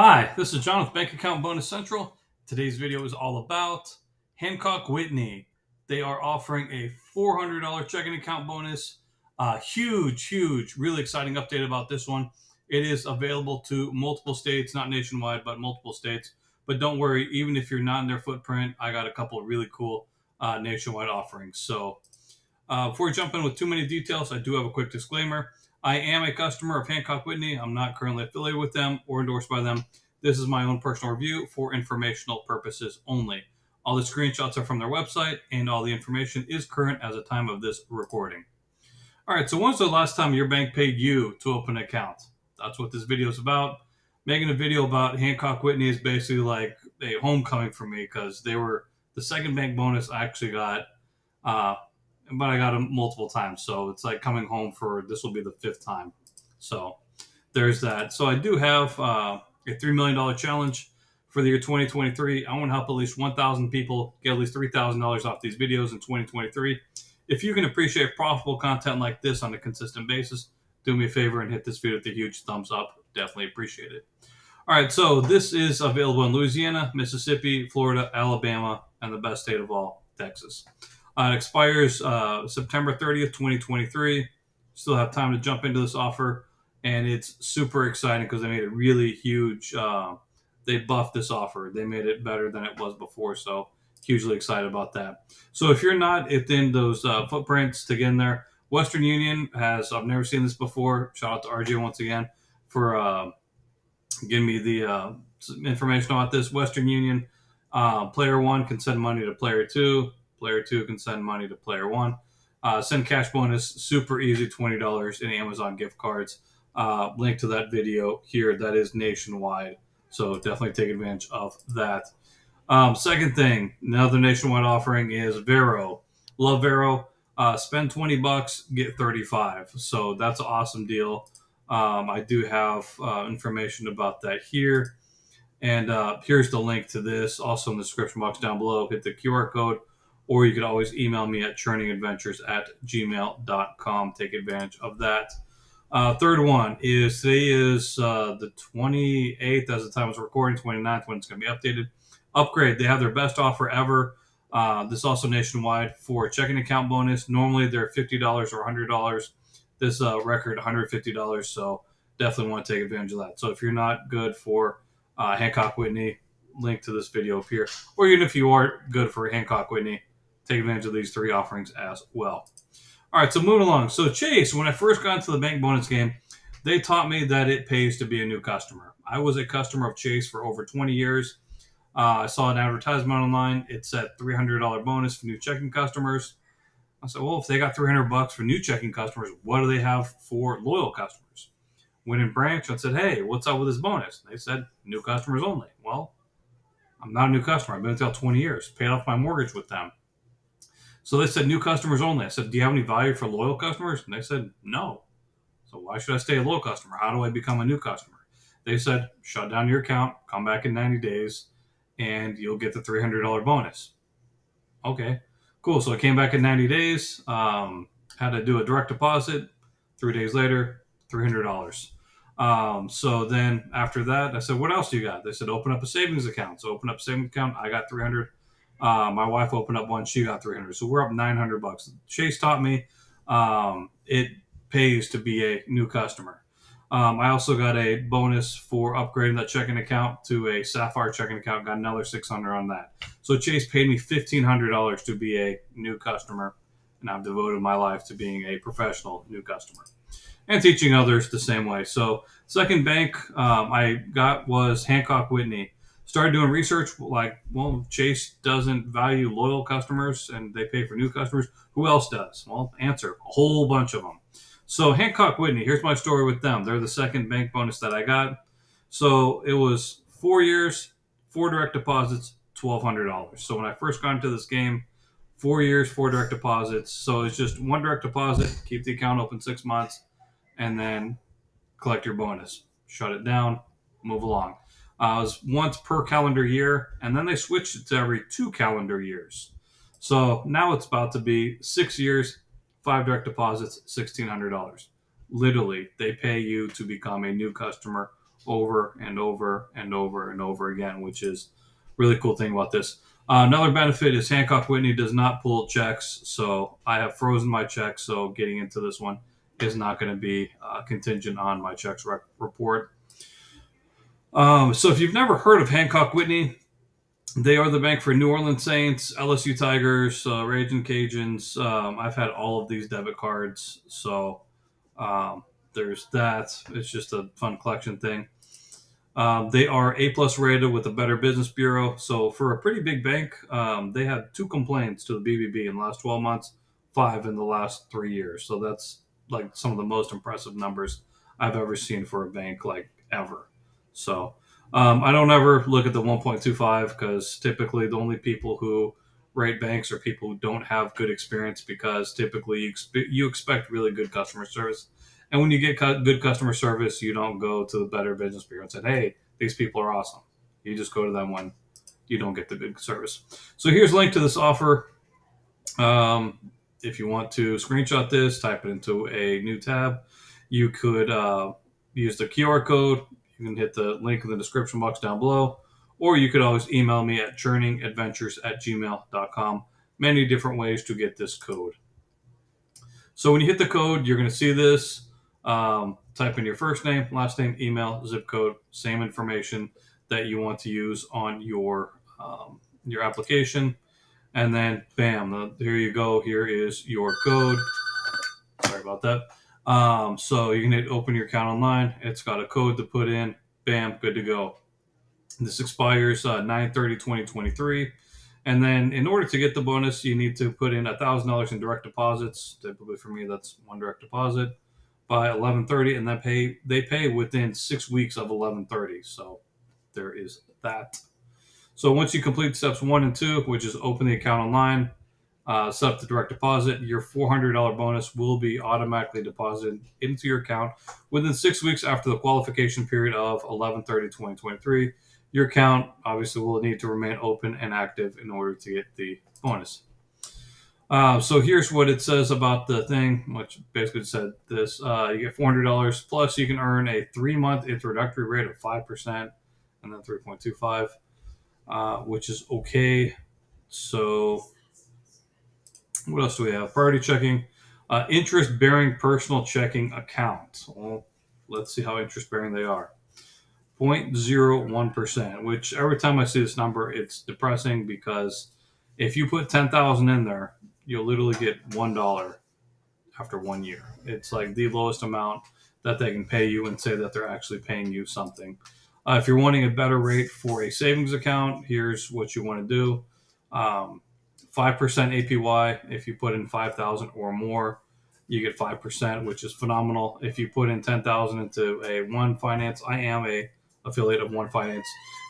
Hi, this is John with Bank Account Bonus Central. Today's video is all about Hancock Whitney. They are offering a $400 checking account bonus. Uh, huge, huge, really exciting update about this one. It is available to multiple states, not nationwide, but multiple states. But don't worry, even if you're not in their footprint, I got a couple of really cool uh, nationwide offerings. So uh, before we jump in with too many details, I do have a quick disclaimer. I am a customer of Hancock Whitney. I'm not currently affiliated with them or endorsed by them. This is my own personal review for informational purposes only. All the screenshots are from their website, and all the information is current as the time of this recording. All right, so when's the last time your bank paid you to open an account? That's what this video is about. Making a video about Hancock Whitney is basically like a homecoming for me because they were the second bank bonus I actually got uh, but I got them multiple times. So it's like coming home for this will be the fifth time. So there's that. So I do have uh, a $3 million challenge for the year 2023. I want to help at least 1,000 people get at least $3,000 off these videos in 2023. If you can appreciate profitable content like this on a consistent basis, do me a favor and hit this video with a huge thumbs up. Definitely appreciate it. All right, so this is available in Louisiana, Mississippi, Florida, Alabama, and the best state of all, Texas. Uh, it expires uh, September 30th, 2023. Still have time to jump into this offer, and it's super exciting because they made it really huge. Uh, they buffed this offer. They made it better than it was before, so hugely excited about that. So if you're not within those uh, footprints to get in there, Western Union has. I've never seen this before. Shout out to RJ once again for uh, giving me the uh, information about this. Western Union player one can send money to player two Player two can send money to player one. Uh, send cash bonus, super easy, $20 in Amazon gift cards. Uh, link to that video here. That is nationwide. So definitely take advantage of that. Um, second thing, another nationwide offering is Varo. Love Varo. Uh, spend 20 bucks, get 35. So that's an awesome deal. Um, I do have uh, information about that here. And uh, here's the link to this also in the description box down below. Hit the QR code or you could always email me at churningadventures at gmail.com. Take advantage of that. Uh, third one is today is uh, the 28th as the time of recording, 29th when it's going to be updated. Upgrade, they have their best offer ever. Uh, this also nationwide for checking account bonus. Normally they're $50 or $100. This uh, record $150, so definitely want to take advantage of that. So if you're not good for uh, Hancock Whitney, link to this video up here. Or even if you are good for Hancock Whitney, take advantage of these three offerings as well. All right, so moving along. So Chase, when I first got into the bank bonus game, they taught me that it pays to be a new customer. I was a customer of Chase for over 20 years. Uh, I saw an advertisement online. It said $300 bonus for new checking customers. I said, well, if they got 300 bucks for new checking customers, what do they have for loyal customers? Went in branch and said, hey, what's up with this bonus? They said, new customers only. Well, I'm not a new customer. I've been with them 20 years, paid off my mortgage with them. So they said new customers only. I said, Do you have any value for loyal customers? And they said, No. So why should I stay a loyal customer? How do I become a new customer? They said, Shut down your account, come back in 90 days, and you'll get the $300 bonus. Okay, cool. So I came back in 90 days, um, had to do a direct deposit. Three days later, $300. Um, so then after that, I said, What else do you got? They said, Open up a savings account. So open up a savings account. I got 300 uh, my wife opened up one; she got three hundred, so we're up nine hundred bucks. Chase taught me um, it pays to be a new customer. Um, I also got a bonus for upgrading that checking account to a Sapphire checking account. Got another six hundred on that. So Chase paid me fifteen hundred dollars to be a new customer, and I've devoted my life to being a professional new customer and teaching others the same way. So second bank um, I got was Hancock Whitney started doing research like, well, Chase doesn't value loyal customers and they pay for new customers. Who else does? Well, answer a whole bunch of them. So Hancock Whitney, here's my story with them. They're the second bank bonus that I got. So it was four years, four direct deposits, twelve hundred dollars. So when I first got into this game, four years, four direct deposits. So it's just one direct deposit, keep the account open six months, and then collect your bonus. Shut it down, move along uh, was once per calendar year, and then they switched it to every two calendar years. So now it's about to be six years, five direct deposits, $1,600. Literally, they pay you to become a new customer over and over and over and over again, which is really cool thing about this. Uh, another benefit is Hancock Whitney does not pull Chex, so I have frozen my Chex. So getting into this one is not going to be uh, contingent on my Chex rec- report. Um, so if you've never heard of Hancock Whitney, they are the bank for New Orleans Saints, LSU Tigers, uh, Raging Cajuns. Um, I've had all of these debit cards, so um, there's that. It's just a fun collection thing. Um, they are A plus rated with the Better Business Bureau. So for a pretty big bank, um, they had two complaints to the BBB in the last 12 months, five in the last three years. So that's like some of the most impressive numbers I've ever seen for a bank, like ever. So um, I don't ever look at the 1.25 because typically the only people who rate banks are people who don't have good experience because typically you, expe- you expect really good customer service. And when you get cu- good customer service, you don't go to the Better Business Bureau and say, hey, these people are awesome. You just go to them when you don't get the good service. So here's a link to this offer. Um, if you want to screenshot this, type it into a new tab. You could uh, use the QR code. You can hit the link in the description box down below, or you could always email me at churningadventures at gmail.com. Many different ways to get this code. So when you hit the code, you're going to see this. Um, type in your first name, last name, email, zip code, same information that you want to use on your um, your application, and then bam, here you go. Here is your code. Sorry about that. Um, so you can hit open your account online. It's got a code to put in. Bam, good to go. This expires uh, 9 30 2023. And then in order to get the bonus, you need to put in $1,000 in direct deposits. Typically for me, that's one direct deposit by 11:30 and then pay they pay within 6 weeks of 11:30. So there is that. So once you complete steps 1 and 2, which is open the account online, uh, set up the direct deposit, your $400 bonus will be automatically deposited into your account within 6 weeks after the qualification period of 11:30/2023. Your account obviously will need to remain open and active in order to get the bonus. Uh, so here's what it says about the thing, which basically said this: uh, you get four hundred dollars plus you can earn a three month introductory rate of five percent, and then three point two five, uh, which is okay. So what else do we have? Priority checking, uh, interest bearing personal checking account. Well, let's see how interest bearing they are. 0.01%, which every time I see this number, it's depressing because if you put 10,000 in there, you'll literally get $1 after one year. It's like the lowest amount that they can pay you and say that they're actually paying you something. Uh, if you're wanting a better rate for a savings account, here's what you want to do. Um, 5% APY. If you put in 5,000 or more, you get 5%, which is phenomenal. If you put in 10,000 into a One Finance, I am a affiliate of One Finance.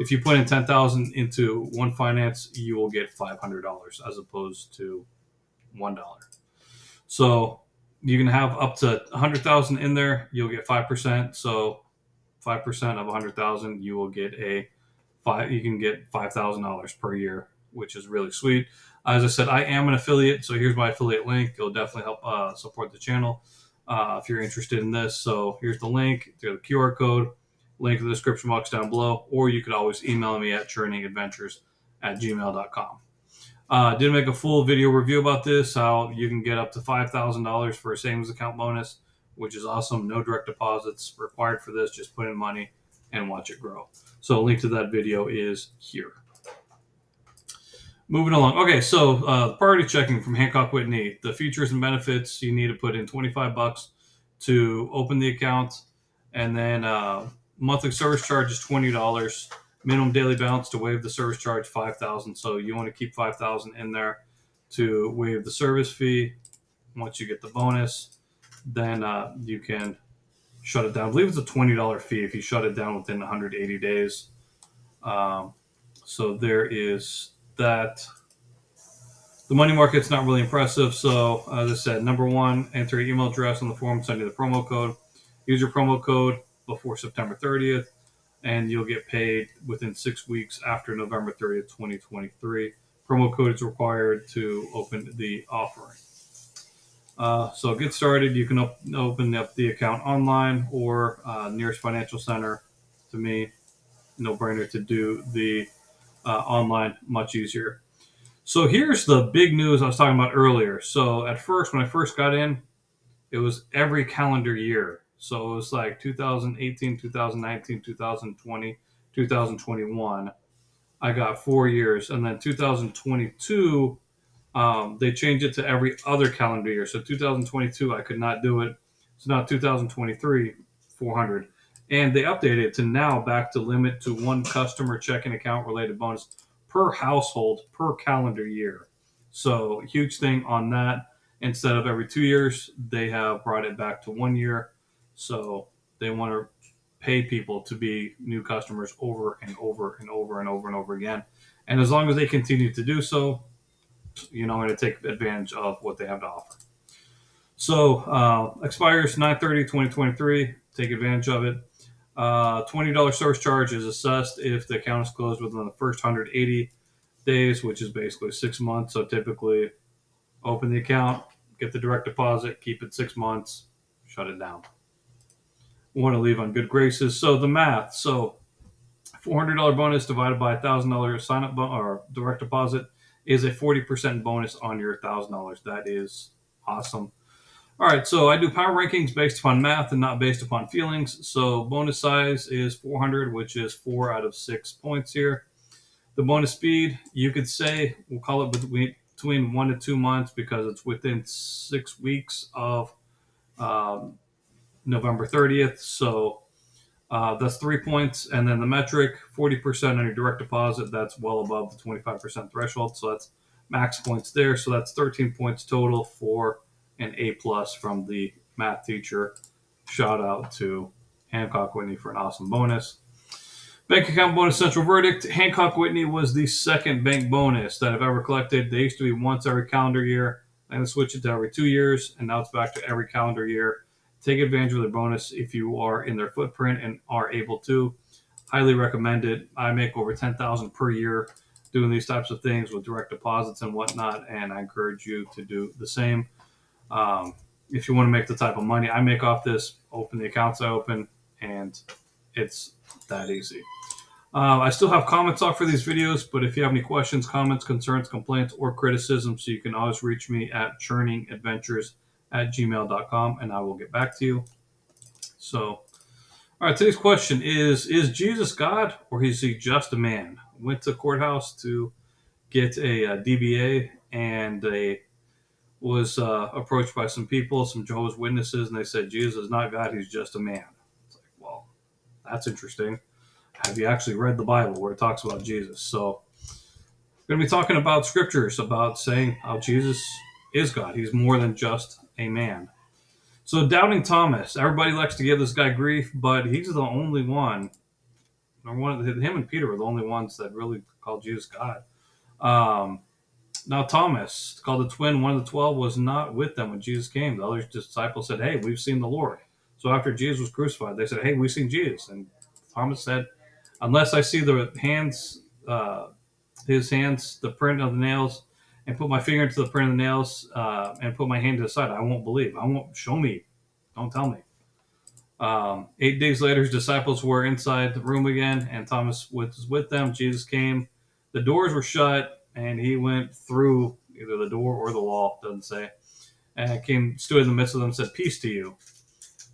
If you put in 10,000 into One Finance, you will get $500 as opposed to $1. So you can have up to 100,000 in there, you'll get 5%. So 5% of 100,000, you will get a five you can get $5,000 per year, which is really sweet. As I said, I am an affiliate, so here's my affiliate link. It'll definitely help uh, support the channel uh, if you're interested in this. So here's the link, the QR code, link in the description box down below, or you could always email me at churningadventures at gmail.com. Uh, did make a full video review about this, how you can get up to $5,000 for a savings account bonus, which is awesome. No direct deposits required for this. Just put in money and watch it grow. So a link to that video is here. Moving along. Okay, so uh, priority checking from Hancock Whitney. The features and benefits you need to put in 25 bucks to open the account, and then uh, monthly service charge is $20. Minimum daily balance to waive the service charge 5000 So you want to keep 5000 in there to waive the service fee. Once you get the bonus, then uh, you can shut it down. I believe it's a $20 fee if you shut it down within 180 days. Um, so there is that. The money market's not really impressive. So, as I said, number one, enter your email address on the form, send you the promo code. Use your promo code before September 30th, and you'll get paid within six weeks after November 30th, 2023. Promo code is required to open the offering. Uh, so get started. You can op- open up the account online or uh, nearest financial center to me, no brainer to do the uh, online much easier. So here's the big news I was talking about earlier. So at first, when I first got in, it was every calendar year. So it was like 2018, 2019, 2020, 2021. I got four years. And then 2022, um, they changed it to every other calendar year. So 2022, I could not do it. So now 2023, 400. And they updated it to now back to limit to one customer checking account related bonus per household per calendar year. So huge thing on that. Instead of every two years, they have brought it back to one year. So they want to pay people to be new customers over and over and over and over and over again. And as long as they continue to do so, you know, I'm going to take advantage of what they have to offer. So uh, expires 930 2023. Take advantage of it. Uh, $20 service charge is assessed if the account is closed within the first 180 days, which is basically six months. So typically, open the account, get the direct deposit, keep it six months, shut it down. Want to leave on good graces. So the math. So $400 bonus divided by $1,000 sign up bon- or direct deposit is a 40% bonus on your $1,000. That is awesome. All right, so I do power rankings based upon math and not based upon feelings. So bonus size is 400, which is four out of six points here. The bonus speed, you could say, we'll call it between, one to two months because it's within six weeks of um, November 30th. So uh, that's three points. And then the metric, 40% on your direct deposit, that's well above the 25% threshold. So that's max points there. So that's 13 points total for an A plus from the math teacher. Shout out to Hancock Whitney for an awesome bonus. Bank account bonus central verdict. Hancock Whitney was the second bank bonus that I've ever collected. They used to be once every calendar year. Then I switched it to every two years, and now it's back to every calendar year. Take advantage of the bonus if you are in their footprint and are able to. Highly recommend it. I make over ten thousand per year doing these types of things with direct deposits and whatnot, and I encourage you to do the same. Um, if you want to make the type of money I make off this, open the accounts I open, and it's that easy. Uh, I still have comments off for these videos, but if you have any questions, comments, concerns, complaints, or criticisms, so you can always reach me at churningadventures at gmail.com and I will get back to you. So, all right, today's question is Is Jesus God or is he just a man? Went to courthouse to get a, a DBA and a was uh, approached by some people, some Jehovah's Witnesses, and they said Jesus is not God; he's just a man. It's like, well, that's interesting. Have you actually read the Bible where it talks about Jesus? So, we're going to be talking about scriptures about saying how Jesus is God. He's more than just a man. So, doubting Thomas. Everybody likes to give this guy grief, but he's the only one. Or one, him and Peter were the only ones that really called Jesus God. Um, now, Thomas, called the twin, one of the twelve, was not with them when Jesus came. The other disciples said, Hey, we've seen the Lord. So after Jesus was crucified, they said, Hey, we've seen Jesus. And Thomas said, Unless I see the hands, uh, his hands, the print of the nails, and put my finger into the print of the nails, uh, and put my hand to the side, I won't believe. I won't show me. Don't tell me. Um, eight days later, his disciples were inside the room again, and Thomas was with them. Jesus came. The doors were shut and he went through either the door or the wall, doesn't say, and came, stood in the midst of them, and said, Peace to you.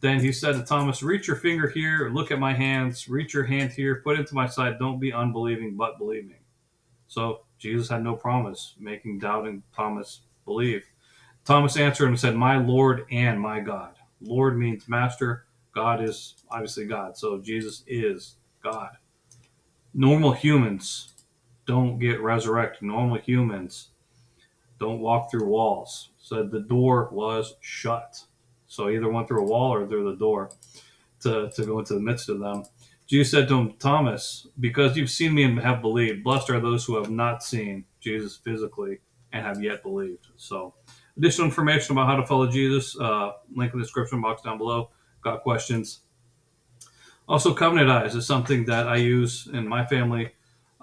Then he said to Thomas, Reach your finger here, look at my hands, reach your hand here, put into my side. Don't be unbelieving, but believing. So Jesus had no promise, making doubting Thomas believe. Thomas answered and said, My Lord and my God. Lord means master. God is obviously God. So Jesus is God. Normal humans don't get resurrected. Normal humans don't walk through walls. Said the door was shut. So either went through a wall or through the door to, to go into the midst of them. Jesus said to him, Thomas, because you've seen me and have believed, blessed are those who have not seen Jesus physically and have yet believed. So, additional information about how to follow Jesus, uh, link in the description box down below. Got questions? Also, Covenant Eyes is something that I use in my family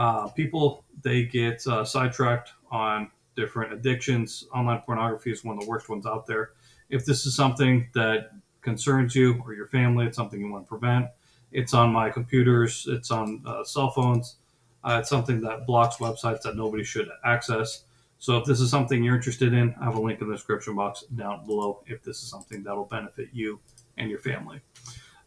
uh, people they get uh, sidetracked on different addictions. Online pornography is one of the worst ones out there. If this is something that concerns you or your family, it's something you want to prevent. It's on my computers. It's on uh, cell phones. Uh, it's something that blocks websites that nobody should access. So if this is something you're interested in, I have a link in the description box down below if this is something that'll benefit you and your family.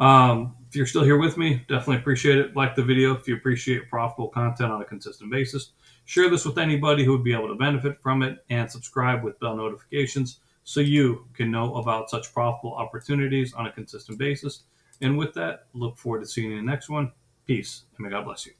Um, if you're still here with me, definitely appreciate it. Like the video if you appreciate profitable content on a consistent basis. Share this with anybody who would be able to benefit from it and subscribe with bell notifications so you can know about such profitable opportunities on a consistent basis. And with that, look forward to seeing you in the next one. Peace, and may God bless you.